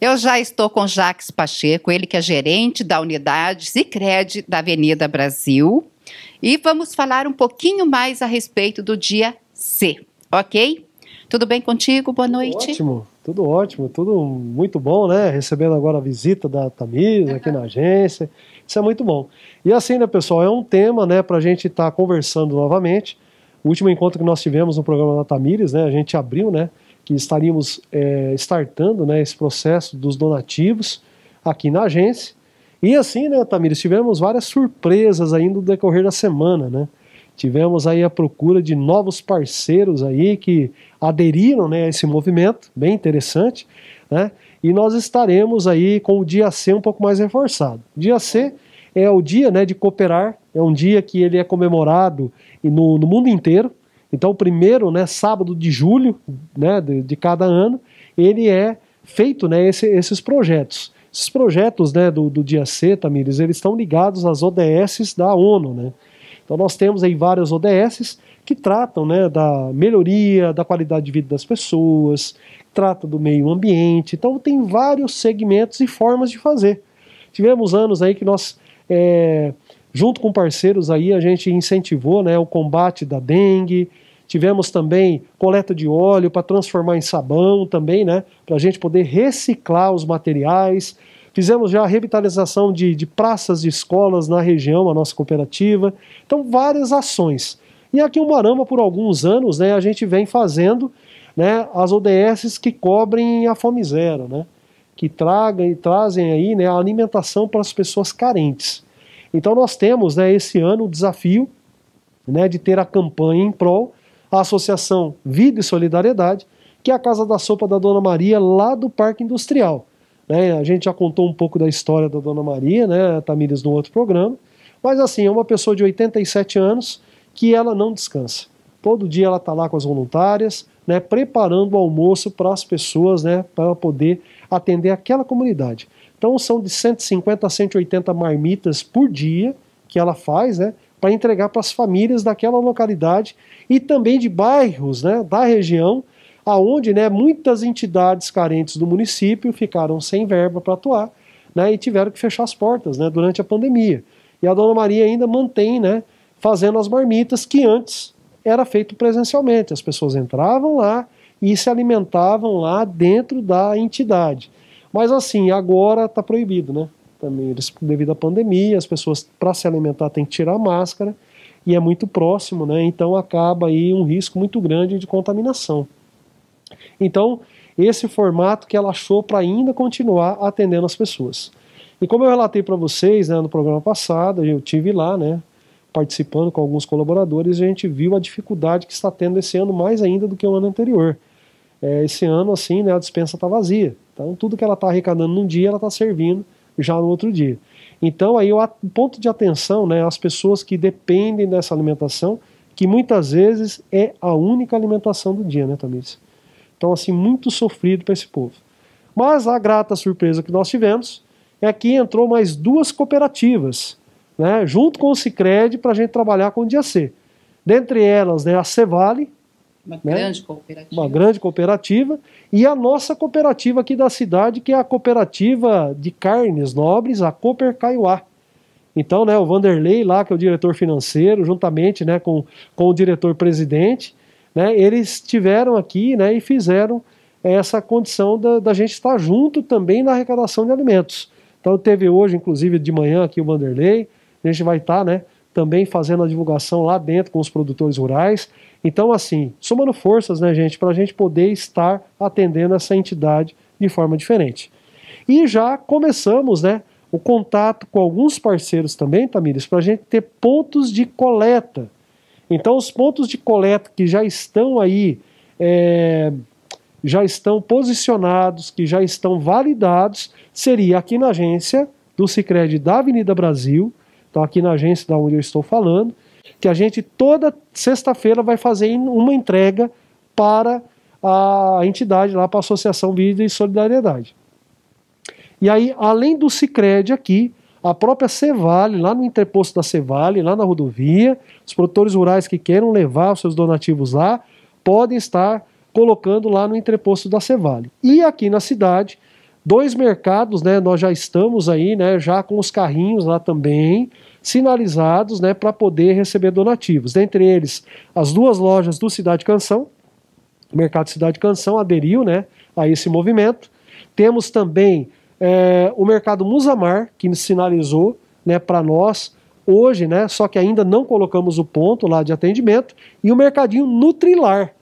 Eu já estou com Jacques Pacheco, ele que é gerente da unidade Cicred da Avenida Brasil. E vamos falar um pouquinho mais a respeito do dia C, ok? Tudo bem contigo? Boa noite. Ótimo, tudo ótimo, tudo muito bom, né? Recebendo agora a visita da Tamires aqui na agência. Isso é muito bom. E assim, né, pessoal, é um tema, né, para a gente estar tá conversando novamente. O último encontro que nós tivemos no programa da Tamires, né, a gente abriu, né, que estaríamos é, startando né, esse processo dos donativos aqui na agência. E assim, né, Tamires, tivemos várias surpresas ainda no decorrer da semana, né? Tivemos aí a procura de novos parceiros aí que aderiram né, a esse movimento, bem interessante, né? E nós estaremos aí com o dia C um pouco mais reforçado. Dia C é o dia né, de cooperar, é um dia que ele é comemorado no, no mundo inteiro, então, o primeiro né, sábado de julho né, de, de cada ano, ele é feito né, esse, esses projetos. Esses projetos né, do, do dia C, Tamires, eles estão ligados às ODS da ONU. Né? Então, nós temos aí várias ODS que tratam né, da melhoria da qualidade de vida das pessoas, trata do meio ambiente. Então, tem vários segmentos e formas de fazer. Tivemos anos aí que nós é, Junto com parceiros aí, a gente incentivou né, o combate da dengue, tivemos também coleta de óleo para transformar em sabão também, né, para a gente poder reciclar os materiais. Fizemos já a revitalização de, de praças de escolas na região, a nossa cooperativa. Então, várias ações. E aqui em Marama, por alguns anos, né, a gente vem fazendo né, as ODS que cobrem a fome zero, né, que tragam e trazem aí né, a alimentação para as pessoas carentes. Então nós temos né, esse ano o desafio né, de ter a campanha em prol a Associação Vida e Solidariedade, que é a Casa da Sopa da Dona Maria, lá do Parque Industrial. Né, a gente já contou um pouco da história da Dona Maria, né, Tamires, no outro programa, mas assim, é uma pessoa de 87 anos que ela não descansa. Todo dia ela está lá com as voluntárias, né, preparando o almoço para as pessoas, né, para poder atender aquela comunidade. Então são de 150 a 180 marmitas por dia que ela faz, né, para entregar para as famílias daquela localidade e também de bairros, né, da região, aonde, né, muitas entidades carentes do município ficaram sem verba para atuar, né, e tiveram que fechar as portas, né, durante a pandemia. E a Dona Maria ainda mantém, né, fazendo as marmitas que antes era feito presencialmente. As pessoas entravam lá e se alimentavam lá dentro da entidade. Mas assim, agora está proibido, né? Também devido à pandemia, as pessoas para se alimentar têm que tirar a máscara e é muito próximo, né? Então acaba aí um risco muito grande de contaminação. Então, esse formato que ela achou para ainda continuar atendendo as pessoas. E como eu relatei para vocês né, no programa passado, eu tive lá, né, participando com alguns colaboradores, e a gente viu a dificuldade que está tendo esse ano mais ainda do que o ano anterior. É, esse ano, assim, né, a dispensa está vazia. Então, tudo que ela está arrecadando num dia, ela está servindo já no outro dia. Então, aí o ponto de atenção, né, as pessoas que dependem dessa alimentação, que muitas vezes é a única alimentação do dia, né, Tamires? Então, assim, muito sofrido para esse povo. Mas a grata surpresa que nós tivemos é que entrou mais duas cooperativas, né, junto com o Cicred, para a gente trabalhar com o dia C. Dentre elas, né, a Cevale, uma né? grande cooperativa. Uma grande cooperativa. E a nossa cooperativa aqui da cidade, que é a cooperativa de carnes nobres, a Cooper Caiuá. Então, né, o Vanderlei lá, que é o diretor financeiro, juntamente né, com, com o diretor-presidente, né, eles tiveram aqui né, e fizeram essa condição da, da gente estar junto também na arrecadação de alimentos. Então teve hoje, inclusive, de manhã aqui o Vanderlei, a gente vai estar né, também fazendo a divulgação lá dentro com os produtores rurais. Então, assim, somando forças, né, gente, para a gente poder estar atendendo essa entidade de forma diferente. E já começamos, né, o contato com alguns parceiros também, Tamires, para a gente ter pontos de coleta. Então, os pontos de coleta que já estão aí, é, já estão posicionados, que já estão validados, seria aqui na agência do Cicred da Avenida Brasil, então aqui na agência da onde eu estou falando, que a gente toda sexta-feira vai fazer uma entrega para a entidade lá, para a Associação Vida e Solidariedade. E aí, além do Cicred aqui, a própria Cevale, lá no interposto da Cevale, lá na rodovia, os produtores rurais que queiram levar os seus donativos lá, podem estar colocando lá no interposto da Cevale. E aqui na cidade, Dois mercados, né, nós já estamos aí, né, já com os carrinhos lá também, sinalizados, né, para poder receber donativos. Dentre eles, as duas lojas do Cidade Canção, Mercado Cidade Canção aderiu, né, a esse movimento. Temos também é, o Mercado Musamar, que sinalizou, né, para nós hoje, né, só que ainda não colocamos o ponto lá de atendimento, e o Mercadinho Nutrilar,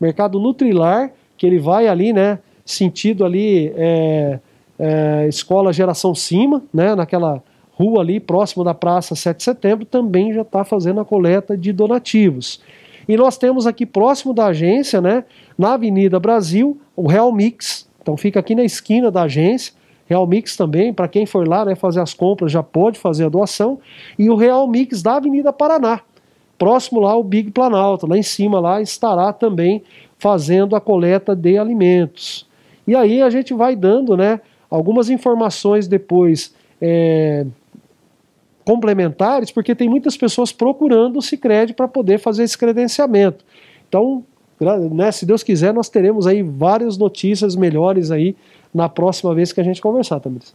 Mercado Nutrilar, que ele vai ali, né, sentido ali, é, é, Escola Geração Cima, né, naquela rua ali próximo da Praça 7 de Setembro, também já está fazendo a coleta de donativos. E nós temos aqui próximo da agência, né, na Avenida Brasil, o Real Mix. Então fica aqui na esquina da agência. Real Mix também, para quem for lá né, fazer as compras, já pode fazer a doação. E o Real Mix da Avenida Paraná. Próximo lá o Big Planalto, lá em cima lá estará também fazendo a coleta de alimentos. E aí a gente vai dando né, algumas informações depois é, complementares, porque tem muitas pessoas procurando o Cicred para poder fazer esse credenciamento. Então, né, se Deus quiser, nós teremos aí várias notícias melhores aí na próxima vez que a gente conversar, Tamiris.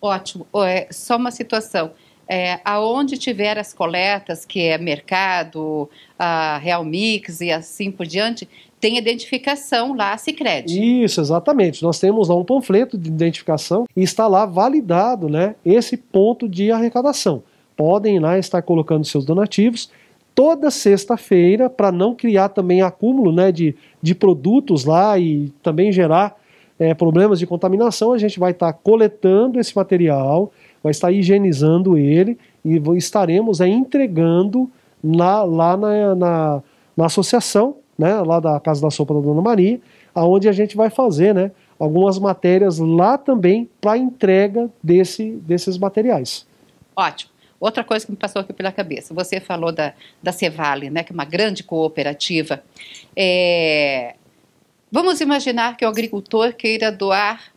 Ótimo. É, só uma situação. É, aonde tiver as coletas, que é mercado, a Real Mix e assim por diante, tem identificação lá, a Cicred. Isso, exatamente. Nós temos lá um panfleto de identificação e está lá validado né, esse ponto de arrecadação. Podem lá estar colocando seus donativos toda sexta-feira para não criar também acúmulo né, de, de produtos lá e também gerar é, problemas de contaminação. A gente vai estar coletando esse material, vai estar higienizando ele e estaremos é, entregando na, lá na, na, na associação né, lá da Casa da Sopa da Dona Maria, aonde a gente vai fazer, né, algumas matérias lá também para entrega desse, desses materiais. Ótimo. Outra coisa que me passou aqui pela cabeça, você falou da, da Cevale, né, que é uma grande cooperativa. É, vamos imaginar que o agricultor queira doar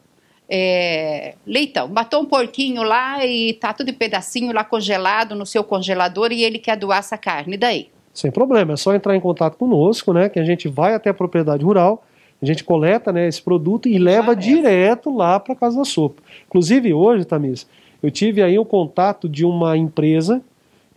é, leitão. Matou um porquinho lá e tá tudo em pedacinho lá congelado no seu congelador e ele quer doar essa carne. E daí? Sem problema, é só entrar em contato conosco, né? Que a gente vai até a propriedade rural, a gente coleta né, esse produto e leva direto lá para casa da sopa. Inclusive hoje, Tamis, eu tive aí o contato de uma empresa,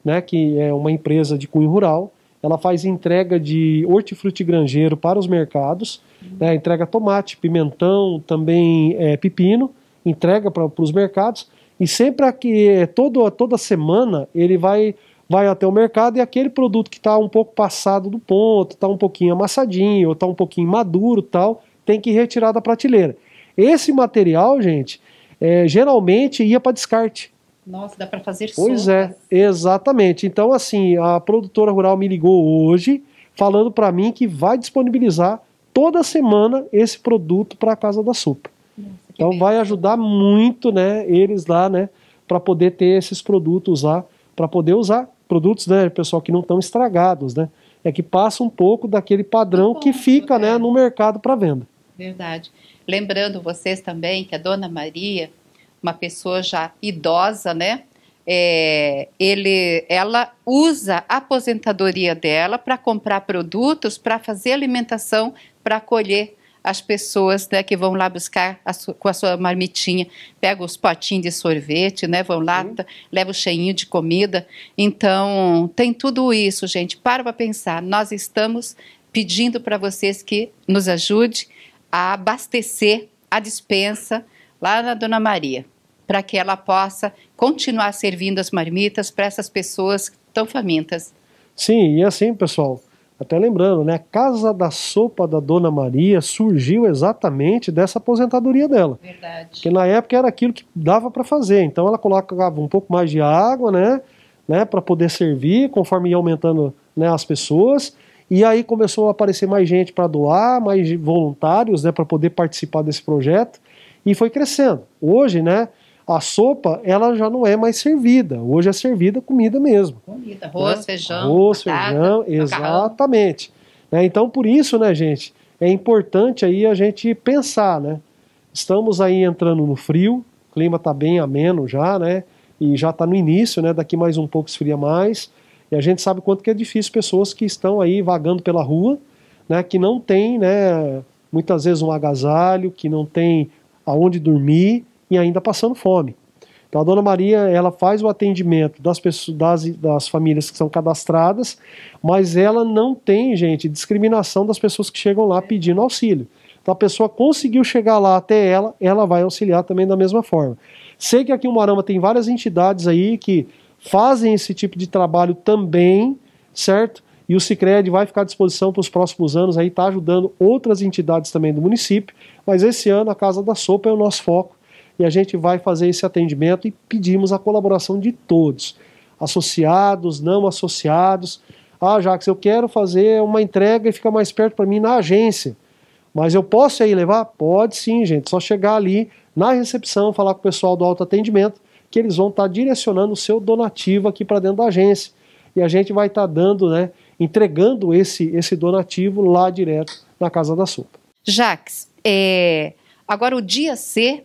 né, que é uma empresa de cunho rural. Ela faz entrega de hortifruti granjeiro para os mercados, né, entrega tomate, pimentão, também é, pepino, entrega para os mercados. E sempre aqui, todo, toda semana, ele vai vai até o mercado e aquele produto que está um pouco passado do ponto, está um pouquinho amassadinho, ou está um pouquinho maduro tal, tem que retirar da prateleira. Esse material, gente, é, geralmente ia para descarte. Nossa, dá para fazer Pois sopas. é, exatamente. Então, assim, a produtora rural me ligou hoje falando para mim que vai disponibilizar toda semana esse produto para a Casa da Sopa. Nossa, então bem. vai ajudar muito, né, eles lá, né, para poder ter esses produtos lá, para poder usar produtos, né, pessoal, que não estão estragados, né? É que passa um pouco daquele padrão que fica, né, no mercado para venda. Verdade. Lembrando vocês também que a Dona Maria, uma pessoa já idosa, né? É, ele, ela usa a aposentadoria dela para comprar produtos para fazer alimentação para acolher as pessoas né, que vão lá buscar a com a sua marmitinha, pega os potinhos de sorvete, né, vão lá, tá, leva o cheinho de comida. Então, tem tudo isso, gente. Para para pensar. Nós estamos pedindo para vocês que nos ajude a abastecer a dispensa lá na Dona Maria, para que ela possa continuar servindo as marmitas para essas pessoas tão famintas. Sim, e assim, pessoal, até lembrando, né, a Casa da Sopa da Dona Maria surgiu exatamente dessa aposentadoria dela. Verdade. Porque na época era aquilo que dava para fazer. Então ela colocava um pouco mais de água, né, né, para poder servir, conforme ia aumentando né, as pessoas. E aí começou a aparecer mais gente para doar, mais voluntários, né, para poder participar desse projeto. E foi crescendo. Hoje, né, a sopa ela já não é mais servida. Hoje é servida comida mesmo. Comida, arroz, né? feijão. Arroz, batata, feijão, exatamente. É, então, por isso, né, gente, é importante aí a gente pensar, né? Estamos aí entrando no frio, o clima está bem ameno já, né? E já está no início, né? Daqui mais um pouco esfria mais. E a gente sabe quanto que é difícil pessoas que estão aí vagando pela rua, né? Que não tem, né? Muitas vezes um agasalho, que não tem aonde dormir e ainda passando fome. Então a Dona Maria ela faz o atendimento das pessoas, das, das famílias que são cadastradas, mas ela não tem, gente, discriminação das pessoas que chegam lá pedindo auxílio. Então a pessoa conseguiu chegar lá até ela, ela vai auxiliar também da mesma forma. Sei que aqui em Marama tem várias entidades aí que fazem esse tipo de trabalho também, certo? E o Cicred vai ficar à disposição para os próximos anos aí, tá ajudando outras entidades também do município, mas esse ano a Casa da Sopa é o nosso foco e a gente vai fazer esse atendimento e pedimos a colaboração de todos, associados, não associados. Ah, Jacques, eu quero fazer uma entrega e ficar mais perto para mim na agência. Mas eu posso aí levar? Pode sim, gente. Só chegar ali na recepção, falar com o pessoal do autoatendimento, que eles vão estar tá direcionando o seu donativo aqui para dentro da agência. E a gente vai estar tá dando, né, entregando esse, esse donativo lá direto na Casa da Sopa. Jacques, é... agora o dia C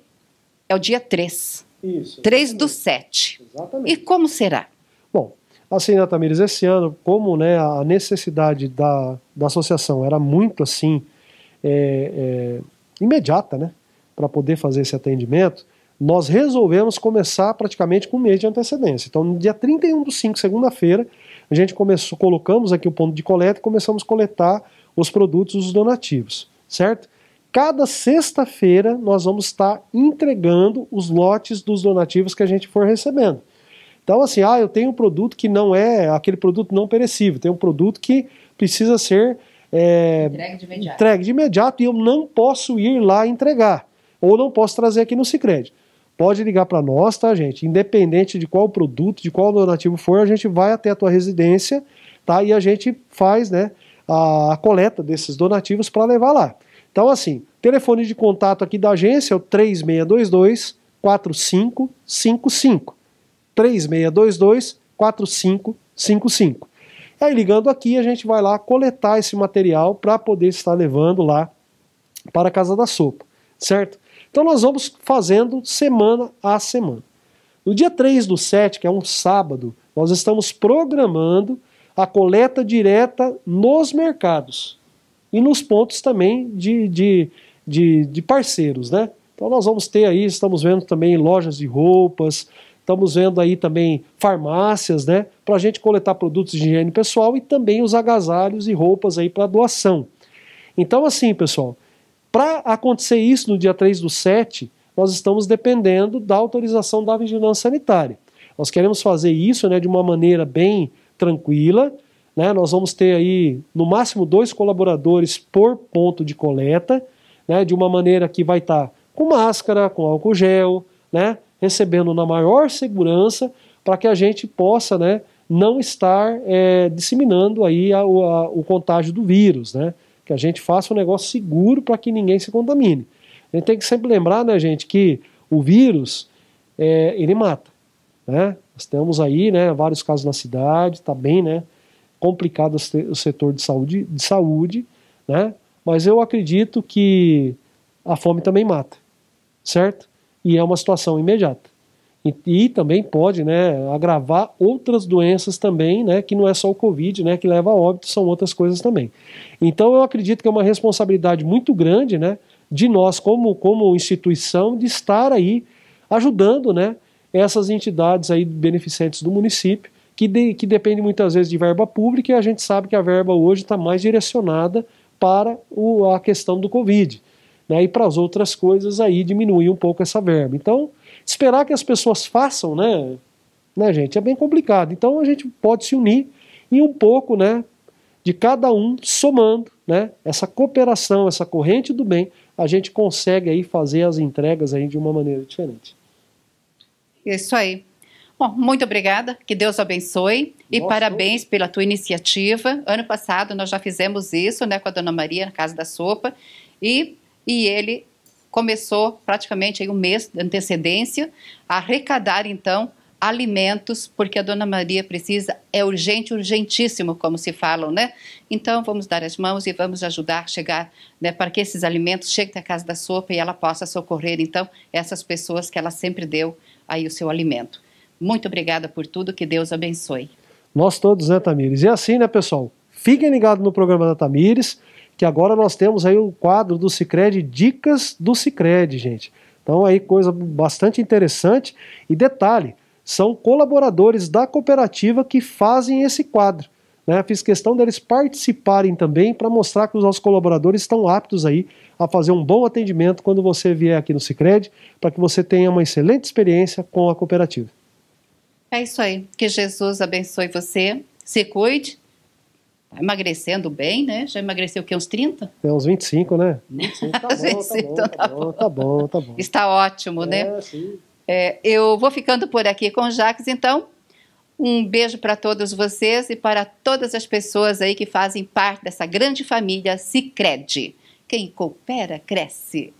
é o dia 3. Isso. 3 do 7. Exatamente. E como será? Bom, assim, né, Tamires, esse ano, como né, a necessidade da, da associação era muito assim, é, é, imediata, né, para poder fazer esse atendimento, nós resolvemos começar praticamente com um mês de antecedência. Então, no dia 31 do 5, segunda-feira, a gente começou, colocamos aqui o ponto de coleta e começamos a coletar os produtos, os donativos, certo? Cada sexta-feira nós vamos estar entregando os lotes dos donativos que a gente for recebendo. Então, assim, ah, eu tenho um produto que não é aquele produto não perecível, tem um produto que precisa ser é, entregue, de imediato. entregue de imediato e eu não posso ir lá entregar, ou não posso trazer aqui no Cicred. Pode ligar para nós, tá, gente? Independente de qual produto, de qual donativo for, a gente vai até a tua residência, tá? E a gente faz, né, a, a coleta desses donativos para levar lá. Então, assim, telefone de contato aqui da agência é o 3622 4555. 3622 4555. Aí ligando aqui, a gente vai lá coletar esse material para poder estar levando lá para a Casa da Sopa, certo? Então nós vamos fazendo semana a semana. No dia 3 do 7, que é um sábado, nós estamos programando a coleta direta nos mercados e nos pontos também de, de, de, de parceiros, né? Então nós vamos ter aí, estamos vendo também lojas de roupas, estamos vendo aí também farmácias, né? Para a gente coletar produtos de higiene pessoal e também os agasalhos e roupas aí para doação. Então, assim, pessoal, para acontecer isso no dia 3 do 7, nós estamos dependendo da autorização da vigilância sanitária. Nós queremos fazer isso né, de uma maneira bem tranquila, né? Nós vamos ter aí no máximo dois colaboradores por ponto de coleta, né? de uma maneira que vai estar tá com máscara, com álcool gel, né? recebendo na maior segurança para que a gente possa né, não estar é, disseminando aí a, a, o contágio do vírus, né? que a gente faça um negócio seguro para que ninguém se contamine. A gente tem que sempre lembrar, né, gente, que o vírus é, ele mata. Né? Nós temos aí né, vários casos na cidade, está bem, né? Complicado o setor de saúde, de saúde, né? Mas eu acredito que a fome também mata, certo? E é uma situação imediata. E, e, também pode, né, agravar outras doenças também, né, que não é só o Covid, né, que leva a óbito, são outras coisas também. Então eu acredito que é uma responsabilidade muito grande, né, de nós como, como instituição de estar aí ajudando, né, essas entidades aí beneficentes do município que, de, que depende muitas vezes de verba pública e a gente sabe que a verba hoje está mais direcionada para o, a questão do Covid. Né, e para as outras coisas aí diminuir um pouco essa verba. Então, esperar que as pessoas façam, né, né, gente, é bem complicado. Então a gente pode se unir e um pouco, né, de cada um somando, né, essa cooperação, essa corrente do bem, a gente consegue aí fazer as entregas aí de uma maneira diferente. Isso aí. Bom, muito obrigada, que Deus abençoe e Nossa. parabéns pela tua iniciativa. Ano passado nós já fizemos isso, né, com a Dona Maria na Casa da Sopa e, e ele começou praticamente aí um mês de antecedência a arrecadar então alimentos, porque a Dona Maria precisa, é urgente, urgentíssimo, como se falam, né? Então, vamos dar as mãos e vamos ajudar a chegar, né, para que esses alimentos cheguem à Casa da Sopa e ela possa socorrer, então, essas pessoas que ela sempre deu aí o seu alimento. Muito obrigada por tudo, que Deus abençoe. Nós todos, né, Tamires? E assim, né, pessoal? Fiquem ligados no programa da Tamires, que agora nós temos aí o quadro do Cicred, Dicas do Cicred, gente. Então aí coisa bastante interessante e detalhe, são colaboradores da cooperativa que fazem esse quadro. Né? Fiz questão deles participarem também para mostrar que os nossos colaboradores estão aptos aí a fazer um bom atendimento quando você vier aqui no Cicred, para que você tenha uma excelente experiência com a cooperativa. É isso aí. Que Jesus abençoe você. Se cuide. Tá emagrecendo bem, né? Já emagreceu o quê? Uns 30? É, uns 25, né? 25, tá, bom, 25, tá, bom, tá, bom, tá bom, tá bom. Está ótimo, né? É, sim. É, eu vou ficando por aqui com o Jacques, então. Um beijo para todos vocês e para todas as pessoas aí que fazem parte dessa grande família Cicred. Quem coopera, cresce.